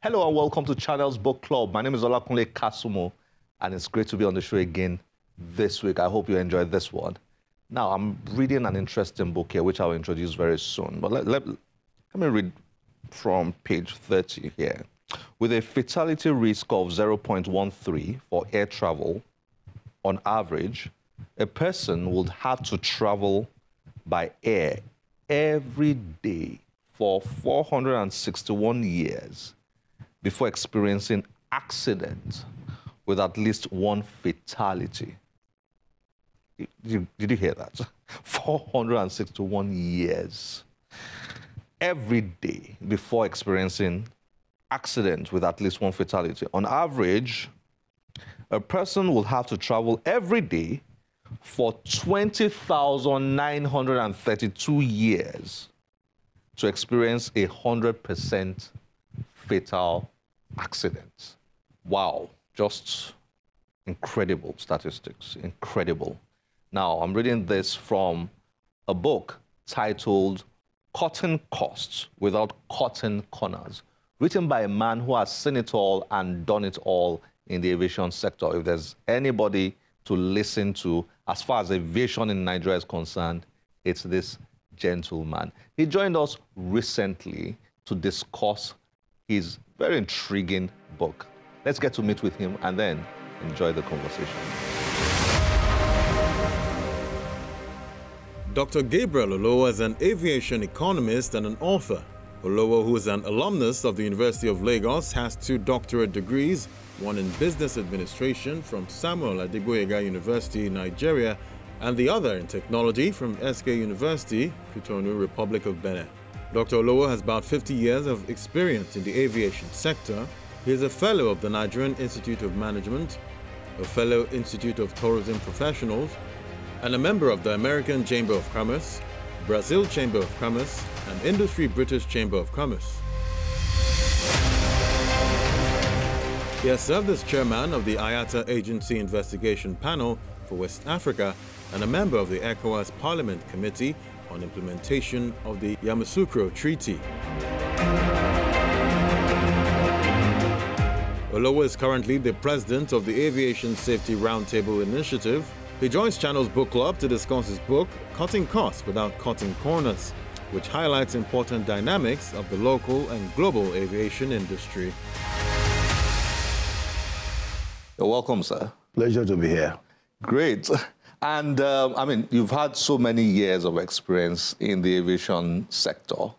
Hello and welcome to Channels Book Club. My name is Olakunle Kasumu, and it's great to be on the show again this week. I hope you enjoyed this one. Now, I'm reading an interesting book here, which I'll introduce very soon. But let, let, let me read from page 30 here. With a fatality risk of 0.13 for air travel, on average, a person would have to travel by air every day for 461 years before experiencing accident with at least one fatality. Did you, did you hear that? 461 years every day before experiencing accident with at least one fatality. On average, a person will have to travel every day for 20,932 years to experience a 100% fatal accident. Wow, just incredible statistics, incredible. Now, I'm reading this from a book titled Cutting Costs Without Cutting Corners, written by a man who has seen it all and done it all in the aviation sector. If there's anybody to listen to as far as aviation in Nigeria is concerned, it's this gentleman. He joined us recently to discuss his very intriguing book. Let's get to meet with him and then enjoy the conversation. Dr. Gabriel Olowo is an aviation economist and an author. Olowo, who is an alumnus of the University of Lagos, has two doctorate degrees, one in business administration from Samuel Adegboyega University, Nigeria, and the other in technology from SK University, Cotonou, Republic of Benin. Dr. Olowo has about 50 years of experience in the aviation sector. He is a fellow of the Nigerian Institute of Management, a fellow Institute of Tourism Professionals, and a member of the American Chamber of Commerce, Brazil Chamber of Commerce, and Industry British Chamber of Commerce. He has served as chairman of the IATA Agency Investigation Panel for West Africa and a member of the ECOWAS Parliament Committee on Implementation of the Yamoussoukro Treaty. Olowo is currently the president of the Aviation Safety Roundtable Initiative, he joins Channel's book club to discuss his book, Cutting Costs Without Cutting Corners, which highlights important dynamics of the local and global aviation industry. You're welcome, sir. Pleasure to be here. Great. And um, I mean, you've had so many years of experience in the aviation sector,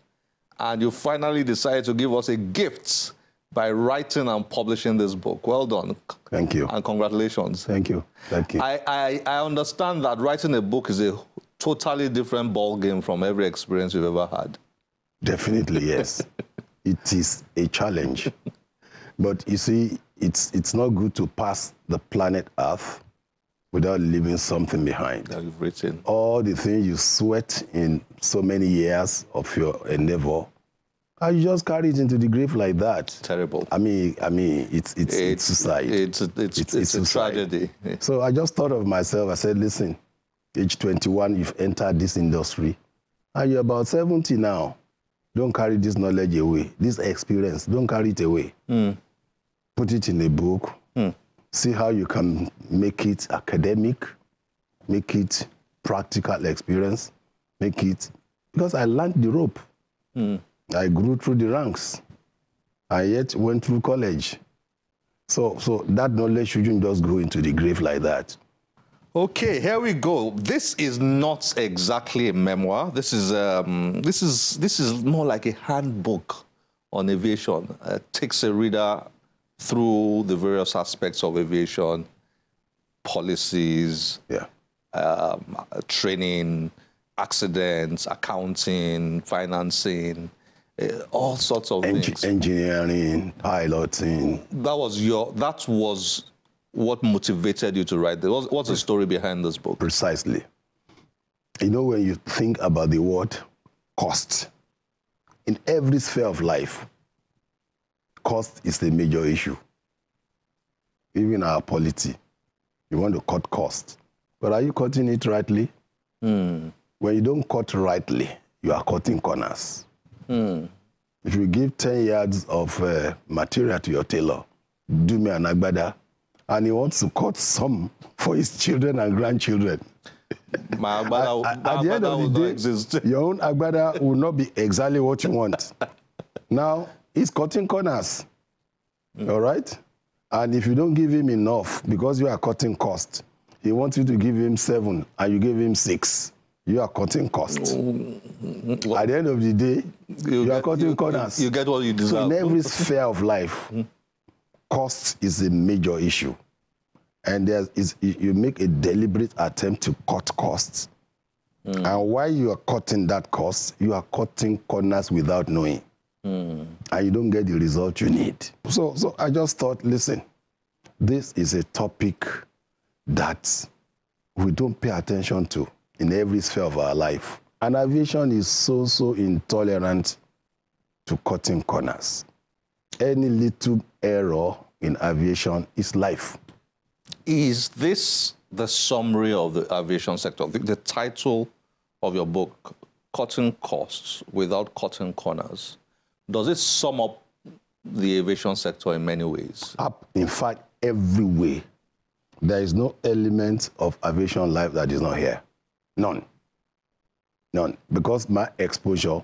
and you finally decided to give us a gift by writing and publishing this book. Well done. Thank you. And congratulations. Thank you. Thank you. I, I, I understand that writing a book is a totally different ball game from every experience you've ever had. Definitely, yes. it is a challenge. But you see, it's, it's not good to pass the planet Earth without leaving something behind. That you've written. All the things you sweat in so many years of your endeavor and you just carry it into the grave like that. Terrible. I mean, I mean, it's it's, it's, suicide. It's it's it's, it's, it's a tragedy. So I just thought of myself. I said, listen, age 21, you've entered this industry, and you're about 70 now. Don't carry this knowledge away, this experience. Don't carry it away. Mm. Put it in a book. Mm. See how you can make it academic, make it practical experience, make it because I learned the rope. Mm. I grew through the ranks. I yet went through college. So, so that knowledge shouldn't just go into the grave like that. Okay, here we go. This is not exactly a memoir. This is um, this is this is more like a handbook on aviation. It uh, takes a reader through the various aspects of aviation, policies, yeah, um, training, accidents, accounting, financing, uh, all sorts of Eng things. Engineering, piloting. That was your. That was what motivated you to write. This. What's, what's the story behind this book? Precisely. You know, when you think about the word cost, in every sphere of life, cost is a major issue. Even our polity, you want to cut cost, but are you cutting it rightly? Mm. When you don't cut rightly, you are cutting corners. Mm. If you give 10 yards of uh, material to your tailor, do me an agbada, and he wants to cut some for his children and grandchildren. My agbada, at, my at the end of the day, exist. your own agbada will not be exactly what you want. now, he's cutting corners, all right? And if you don't give him enough, because you are cutting cost, he wants you to give him seven, and you give him six. You are cutting cost. Mm-hmm. At the end of the day, you, are get- cutting you- corners. You get what you deserve. So in every sphere of life, cost is a major issue. And there's, you you make a deliberate attempt to cut costs. Mm. And while you are cutting that cost, you are cutting corners without knowing. Hmm. And you don't get the result you need. So, so I just thought, listen, this is a topic that we don't pay attention to in every sphere of our life. And aviation is so, so intolerant to cutting corners. Any little error in aviation is life. Is this the summary of the aviation sector? The, the title of your book, Cutting Costs Without Cutting Corners, does it sum up the aviation sector in many ways? Up, in fact, every way. There is no element of aviation life that is not here. None. None. Because my exposure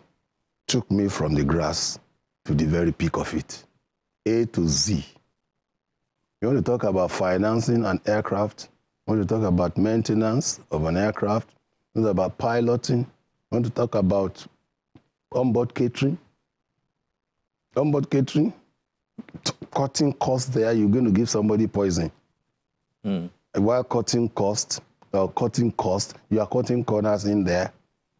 took me from the grass to the very peak of it. A to Z. You want to talk about financing an aircraft? You want to talk about maintenance of an aircraft? You want to talk about piloting? You want to talk about onboard catering? Onboard catering? Cutting costs there, you're going to give somebody poison. And While cutting cost, uh, cutting cost, you are cutting corners in there.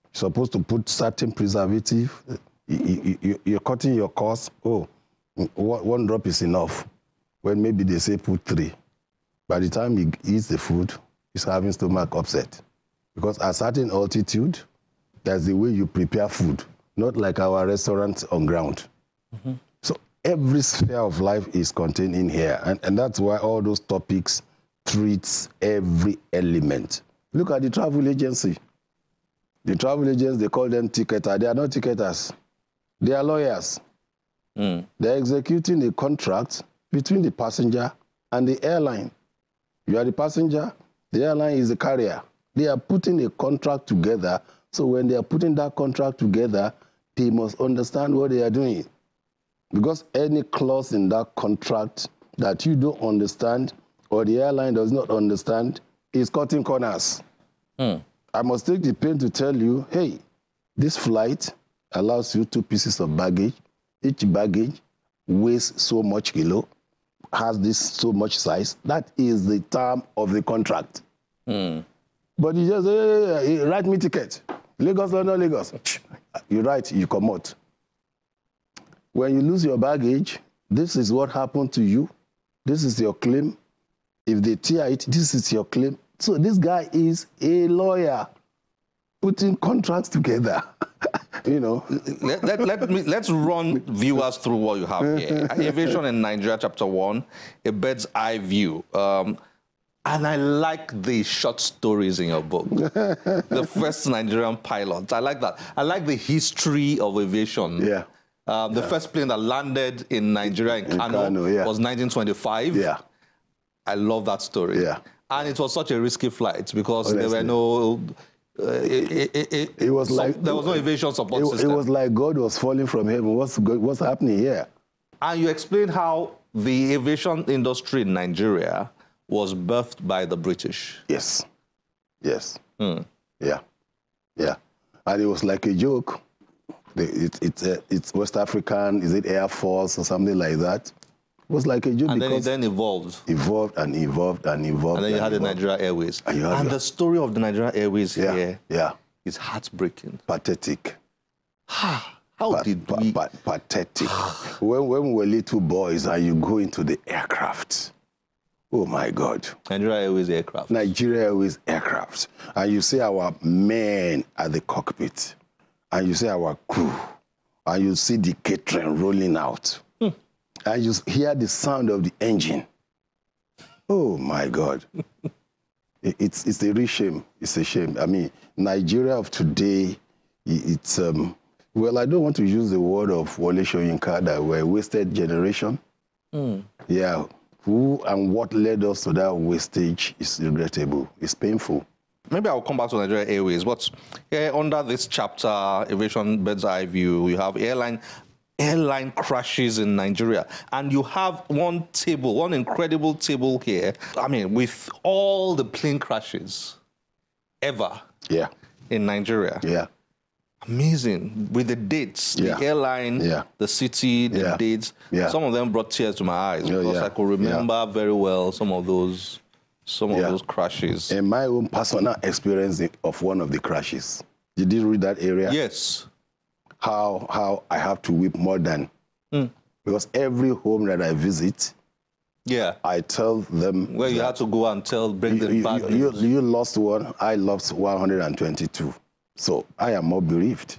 You're supposed to put certain preservative. You, you, you, you're cutting your cost. Oh, one one drop is enough. When maybe they say put three. By the time he eats the food, he's having stomach upset. Because at certain altitude, that's the way you prepare food, not like our restaurants on ground. So every sphere of life is contained in here. And, and that's why all those topics treats every element. Look at the travel agency. The travel agents, they call them ticketer. They are not ticketers. They are lawyers. Hmm. They're executing a contract between the passenger and the airline. You are the passenger, the airline is the carrier. They are putting a contract together. So when they are putting that contract together, they must understand what they are doing. Because any clause in that contract that you don't understand or the airline does not understand is cutting corners. Hmm. I must take the pain to tell you hey, this flight allows you two pieces of baggage. Each baggage weighs so much kilo, has this so much size. That is the term of the contract. Hmm. But you just hey, write me ticket. Lagos, London, Lagos. You write, you come out. When you lose your baggage, this is what happened to you. This is your claim. If they tear it, this is your claim. So this guy is a lawyer putting contracts together. you know, let, let, let me, let's run viewers through what you have here. Aviation in Nigeria, chapter one, a bird's eye view. Um, and I like the short stories in your book. the first Nigerian pilot. I like that. I like the history of aviation. Yeah. Um, the first plane that landed in Nigeria in Kano, Kano, yeah. was 1925. yeah. I love that story. Yeah. And it was such a risky flight because there were no. Uh, it, it, it, It was some- like- there was no aviation support It, it was like God was falling from heaven. What's, what's happening here? And you explained how the aviation industry in Nigeria was birthed by the British. Yes. Yes. Yeah. Yeah. And it was like a joke. The- It, it's uh, it's West African, is it Air Force or something like that? It was like a joke And then it then evolved. evolved and evolved and evolved. And then you had the. Nigeria Airways. And And the- the story of the Nigeria Airways Yeah. here Yeah. is heartbreaking. Pathetic. How Pa- did pa- we? pa- pathetic. when, when we were little boys and you go into the aircraft, oh my God. Nigeria Airways aircraft. Nigeria Airways aircraft, and you see our men at the cockpit, and you see our crew, and you see the catering rolling out, and you hear the sound of the engine. Oh my God. It's, it's a real shame. It's a shame. I mean, Nigeria of today, it's, um, Well, I don't want to use the word of Wole Soyinka that we're a wasted generation. Mm. Yeah. Who and what led us to that wastage is regrettable. It's painful. Maybe I'll come back to Nigeria Airways, but here under this chapter, Aviation Bird's Eye View, you have airline airline crashes in Nigeria. And you have one table, one incredible table here. I mean, with all the plane crashes ever Yeah. in Nigeria. Yeah. Amazing. With the dates, Yeah. the airline, Yeah. the city, the Yeah. dates. Yeah. Some of them brought tears to my eyes oh, because yeah. I could remember very well some of those some of those crashes. And my own personal experience of one of the crashes. Did you read that area? Yes. How how I have to weep more than hmm. because every home that I visit, Yeah. I tell them Well, you had to go and tell bring you, the you, bad you, you lost one, I lost 122. So I am more bereaved.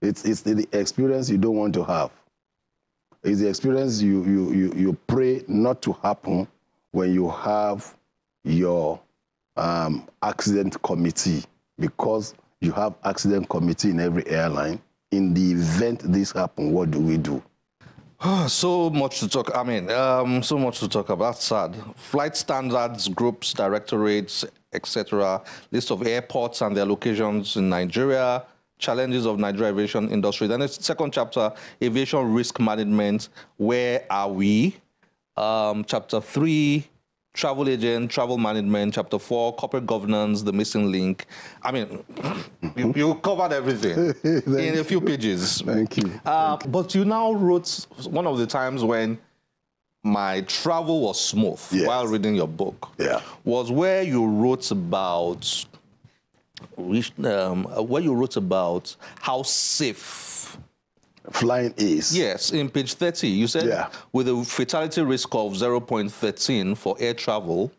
It's, it's the experience you don't want to have. It's the experience you, you, you, you pray not to happen when you have your um, accident committee because you have accident committee in every airline. In the event this happen, what do we do? So much to talk. I mean, um, so much to talk about. Sad. Flight standards, groups, directorates, etc. List of airports and their locations in Nigeria. Challenges of Nigeria aviation industry. Then the second chapter, aviation risk management. Where are we? Um, chapter three, travel agent, travel management. Chapter four, corporate governance, the missing link. I mean, you, you covered everything in a few pages. Thank you. Uh, but you now wrote one of the times when my travel was smooth Yes. while reading your book. Yeah. Was where you wrote about um, where you wrote about how safe. Flying is. Yes, in page 30, you said Yeah. with a fatality risk of 0.13 for air travel,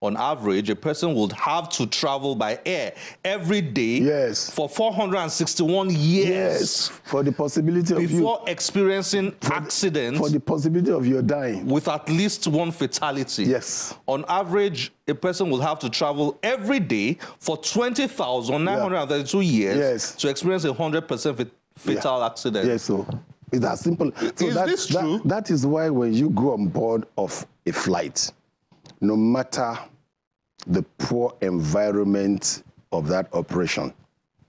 on average, a person would have to travel by air every day Yes. for 461 years Yes. For the possibility of you before experiencing accidents for the possibility of your dying. with at least one fatality. Yes. On average, a person will have to travel every day for 20,932 years Yes. to experience a 100% fa- fatal accident. Yes, so it's that simple. So Is that, this that- true? that is why when you go on board of a flight, no matter the poor environment of that operation,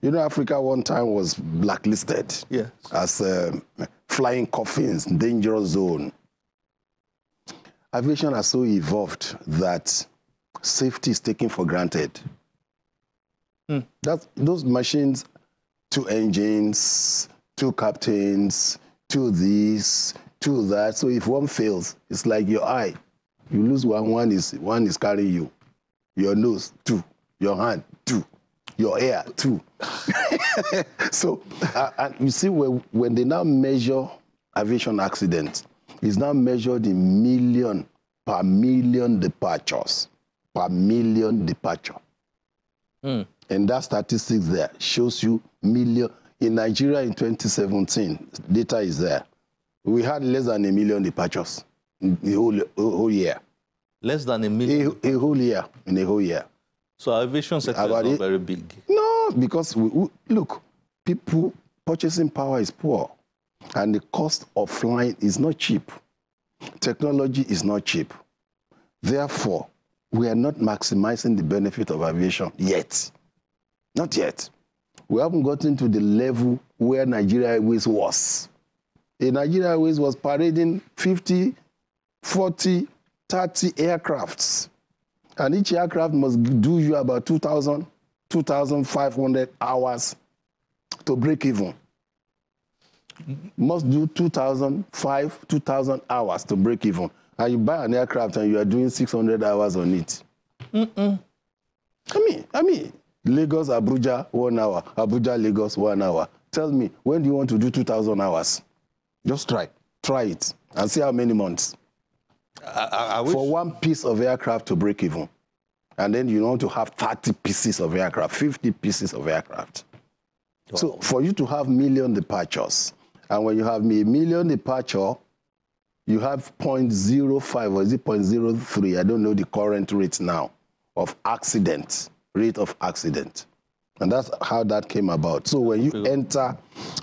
you know, Africa one time was blacklisted Yes. as um, flying coffins, dangerous zone. Aviation has so evolved that safety is taken for granted. That those machines, two engines, two captains, two this, two that. So if one fails, it's like your eye. You lose one, one is one is carrying you. Your nose, two. Your hand, two. Your ear, two. so, uh, and you see, when, when they now measure aviation accidents, it's now measured in million per million departures, per million departure. And that statistics there shows you million. In Nigeria in 2017, data is there. We had less than a million departures in the whole, whole year. Less than a million. A, a whole year, in a whole year. So our aviation sector is About not it- very big. No, because we, we, look, people purchasing power is poor, and the cost of flying is not cheap. Technology is not cheap. Therefore, we are not maximizing the benefit of aviation yet. Not yet. We haven't gotten to the level where Nigeria Airways was. The Nigeria Airways was parading 50, 40, 30 aircrafts. And each aircraft must do you about 2,000, 2,500 hours to break even. Must do 2,005, 2,000 hours to break even. And you buy an aircraft and you are doing 600 hours on it. I mean, I mean, Lagos, Abuja, one hour. Abuja, Lagos, one hour. Tell me, when do you want to do 2,000 hours? Just try. Try it and see how many months I, I, for one piece of aircraft to break even. And then you want to have 30 pieces of aircraft, 50 pieces of aircraft. So for you to have million departures, and when you have a million departure, you have 0.05 or is it 0.03? I don't know the current rate now of accident, rate of accident. And that's how that came about. So when you enter,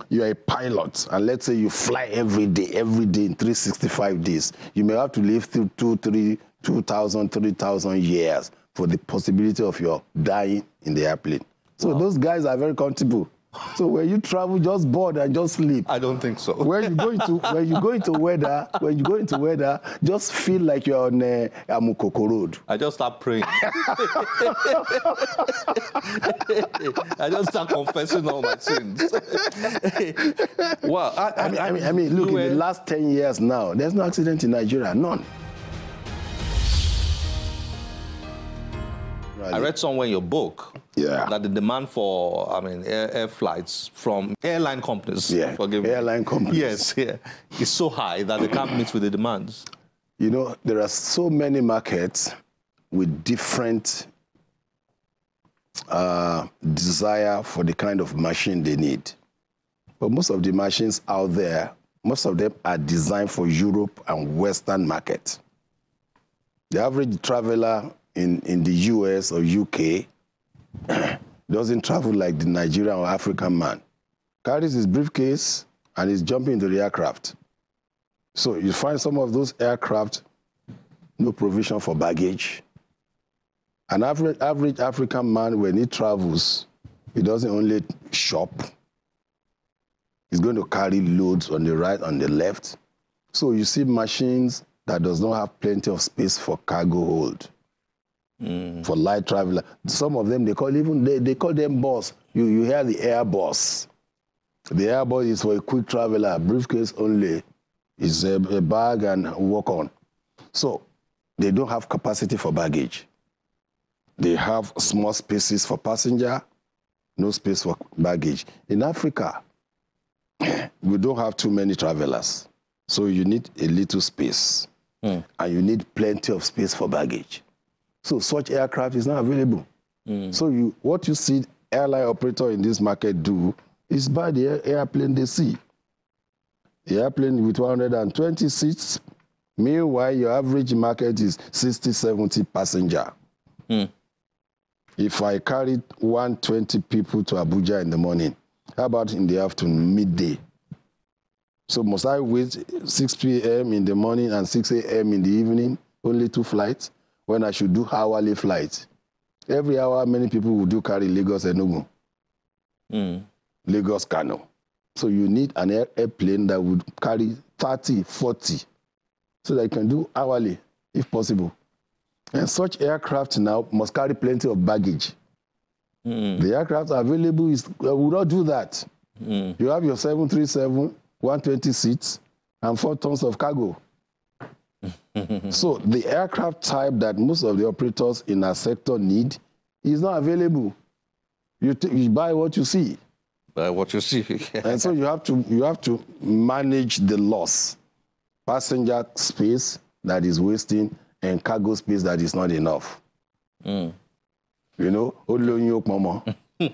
you're a pilot, and let's say you fly every day, every day in 365 days, you may have to live through two, three, 2,000, 3,000 years for the possibility of your dying in the airplane. So wow. those guys are very comfortable. So when you travel, just board and just sleep. I don't think so. when you go into when you go into weather, when you go into weather, just feel like you're on uh, Amukoko Road. I just start praying. I just start confessing all my sins. well, I, I, I, mean, I mean, I mean, look, in the last ten years now, there's no accident in Nigeria, none. I read somewhere in your book yeah. that the demand for, I mean, air, air flights from airline companies, yeah. forgive me. Airline companies. Yes, yeah, is so high that they can't meet with the demands. You know, there are so many markets with different uh, desire for the kind of machine they need. But most of the machines out there, most of them are designed for Europe and Western market. The average traveler in, in the US or UK doesn't travel like the Nigerian or African man. Carries his briefcase and is jumping into the aircraft. So you find some of those aircraft, no provision for baggage. An average, average African man, when he travels, he doesn't only shop. He's going to carry loads on the right, on the left. So you see machines that does not have plenty of space for cargo hold mm. for light traveler. Some of them they call even they, they call them boss. You you hear the Airbus. The Airbus is for a quick traveler, briefcase only. Is a, a bag and walk on. So they don't have capacity for baggage. They have small spaces for passenger, no space for baggage. In Africa, we don't have too many travelers. So you need a little space. Mm. And you need plenty of space for baggage. So such aircraft is not available. Mm. So you, what you see airline operator in this market do is buy the airplane they see. The airplane with 120 seats. Meanwhile, your average market is 60, 70 passenger. Mm. If I carry 120 people to Abuja in the morning, how about in the afternoon, midday? So must I wait 6 p.m. in the morning and 6 a.m. in the evening? Only two flights? When I should do hourly flights. Every hour, many people will do carry Lagos Enugu, mm. Lagos Kano. So you need an air, airplane that would carry 30, 40, so that you can do hourly, if possible. And such aircraft now must carry plenty of baggage. Mm. The aircraft available is uh, will not do that. Mm. You have your 737, 120 seats, and four tons of cargo. So the aircraft type that most of the operators in our sector need is not available. You, you buy what you see. Buy what you see. and so you have to you have to manage the loss, passenger space that is wasting and cargo space that is not enough. Mm. You know,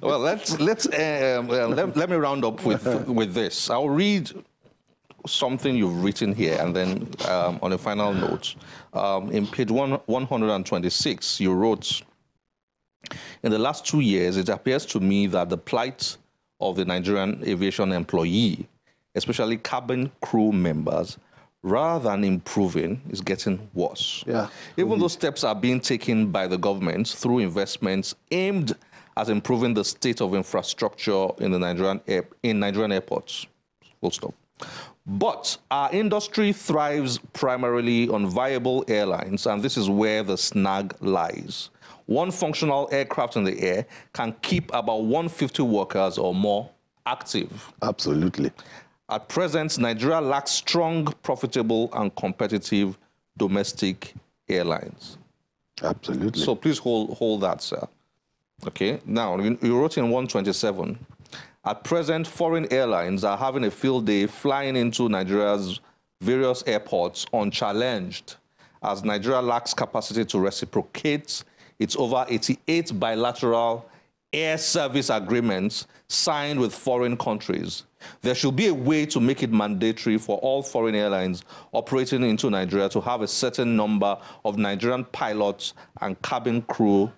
well, let's let's um, let, let me round up with with this. I'll read something you've written here, and then um, on a final note, um, in page one, 126, you wrote, in the last two years, it appears to me that the plight of the Nigerian aviation employee, especially cabin crew members, rather than improving, is getting worse. Yeah. Even though steps are being taken by the government through investments aimed at improving the state of infrastructure in the Nigerian air, in Nigerian airports. Full stop. But our industry thrives primarily on viable airlines, and this is where the snag lies. One functional aircraft in the air can keep about 150 workers or more active. Absolutely. At present, Nigeria lacks strong, profitable, and competitive domestic airlines. Absolutely. So please hold, hold that, sir. Okay. Now, you, you wrote in 127 at present, foreign airlines are having a field day flying into Nigeria's various airports unchallenged as Nigeria lacks capacity to reciprocate its over 88 bilateral air service agreements signed with foreign countries. There should be a way to make it mandatory for all foreign airlines operating into Nigeria to have a certain number of Nigerian pilots and cabin crew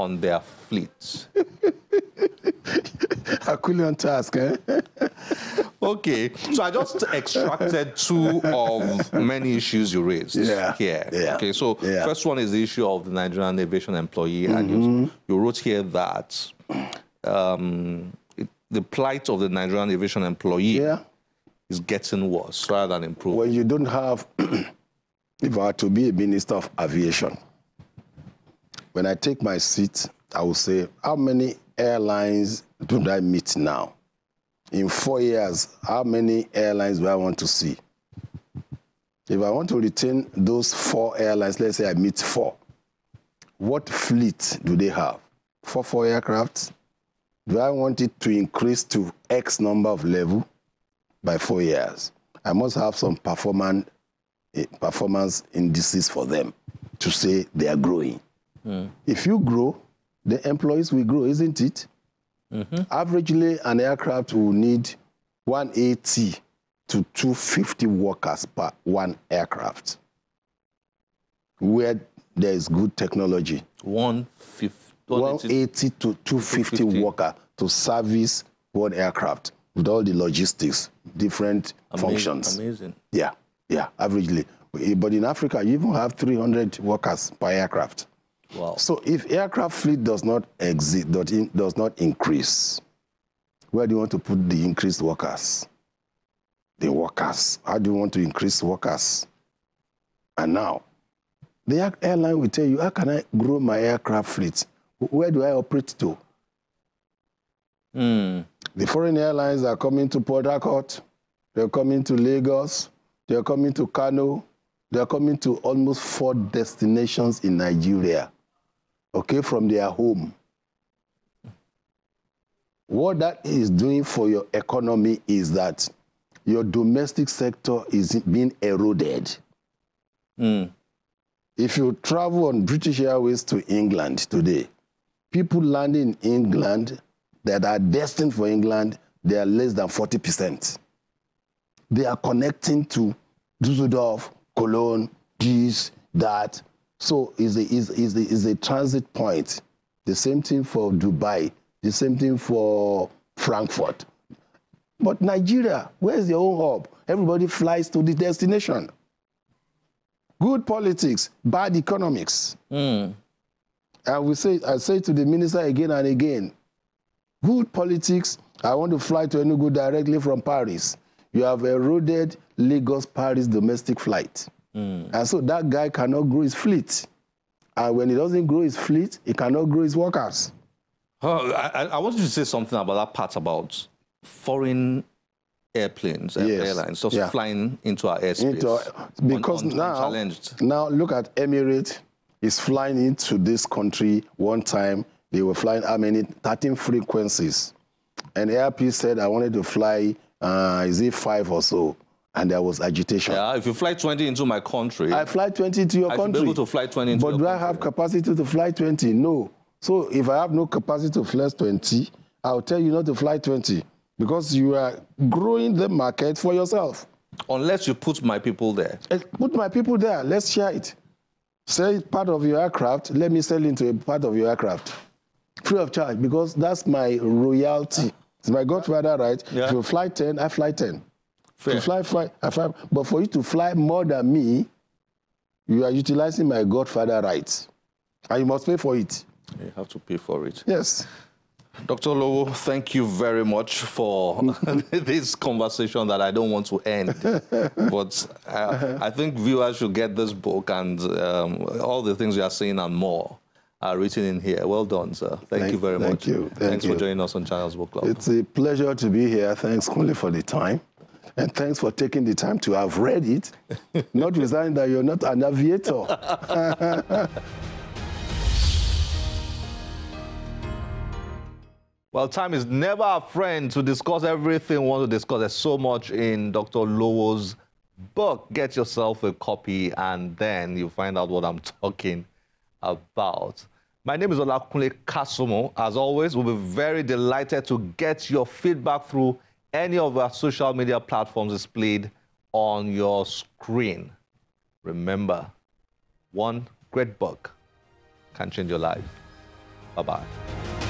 on their fleet? Herculean task, eh? okay, so I just extracted two of many issues you raised Yeah, here. yeah, Okay, so yeah. first one is the issue of the Nigerian aviation employee, and you, Mm-hmm. you wrote here that um, it, the plight of the Nigerian aviation employee Yeah. is getting worse rather than improving. Well, you don't have, if I were to be a minister of aviation, when I take my seat, I will say, how many airlines do I meet now? In four years, how many airlines do I want to see? If I want to retain those four airlines, let's say I meet four, what fleet do they have? Four, four aircraft? Do I want it to increase to X number of level by four years? I must have some performance, eh, performance indices for them to say they are growing. Mm-hmm. If you grow, the employees will grow, isn't it? Mm-hmm. Averagely, an aircraft will need 180 to 250 workers per one aircraft, where there is good technology. One fifth, 180 180 to 250 250. worker to service one aircraft with all the logistics, different Amazing- functions. Amazing. Yeah, yeah, averagely. But in Africa, you even have 300 workers per aircraft. Wow. So if aircraft fleet does not exist, does not increase, where do you want to put the increased workers? The workers. How do you want to increase workers? And now, the airline will tell you, how can I grow my aircraft fleet? Where do I operate to? Mm. The foreign airlines are coming to Port Harcourt, they're coming to Lagos, they're coming to Kano, they're coming to almost four destinations in Nigeria, okay, from their home. What that is doing for your economy is that your domestic sector is being eroded. Mm. If you travel on British Airways to England today, people landing in England that are destined for England, they are less than 40%. They are connecting to Dusseldorf, Cologne, this, that. So is a, is, is, a, is a transit point. The same thing for Dubai, the same thing for Frankfurt. But Nigeria, where's your own hub? Everybody flies to the destination. Good politics, bad economics. Mm. And we say, I say to the minister again and again, good politics. I want to fly to Enugu directly from Paris. You have eroded Lagos Paris domestic flight. And so that guy cannot grow his fleet. And when he doesn't grow his fleet, he cannot grow his workers. Oh, I, I- I want you to say something about that part about foreign airplanes, and Yes. airlines, just Yeah. flying into our airspace. Into, because un- un- now, unchallenged. now look at Emirates is flying into this country one time. They were flying how many? 13 frequencies. And AirP said, I wanted to fly, uh, is it five or so? And there was agitation. Yeah, if you fly 20 into my country, I fly 20 to your I country. be able to fly 20 into But do I have capacity to fly 20? No. So if I have no capacity to fly 20, I'll tell you not to fly 20 because you are growing the market for yourself. unless you put my people there. Eh, Put my people there. Let's share it. Sell part of your aircraft. Let me sell into a part of your aircraft, free of charge, because that's my royalty. It's my godfather right. Yeah. If you fly ten, I fly ten. Fair. To fly five, I fly. But for you to fly more than me, you are utilizing my godfather rights, and you must pay for it. You have to pay for it. Yes. Dr. Lowo, thank you very much for this conversation that I don't want to end. but uh, I think viewers should get this book and um, all the things you are saying and more are written in here. Well done, sir. Thank, Thank- you very thank much. you. Thank Thanks you. for joining us on Channels Book Club. It's a pleasure to be here. Thanks, Kunle, for the time. And thanks for taking the time to have read it, Not notwithstanding that you're not an aviator. Well, time is never a friend to discuss everything we want to discuss. There's so much in Dr. Lowo's book. Get yourself a copy and then you find out what I'm talking about. My name is Olakunle Kasumu. As always, we'll be very delighted to get your feedback through any of our social media platforms displayed on your screen. Remember, one great book can change your life. Bye bye.